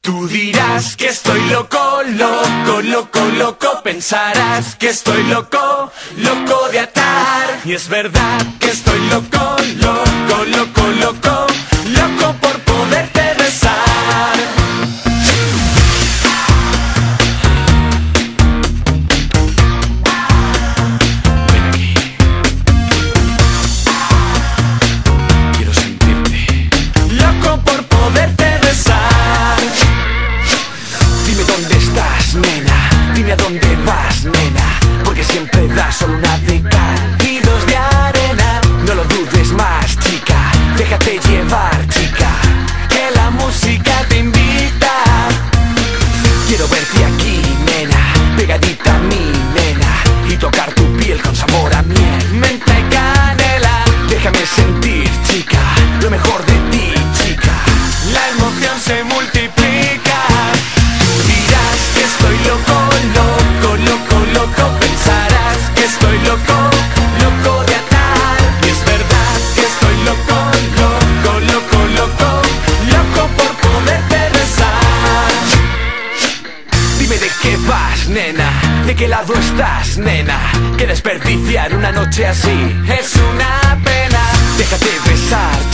Tú dirás que estoy loco, loco, loco, loco, pensarás que estoy loco, loco de atar. Y es verdad que estoy loco, loco, loco, loco. loco nena. Dime a dónde vas, nena Porque siempre das solo una nena? ¿De qué lado estás, nena? Que desperdiciar una noche así es una pena. Déjate besar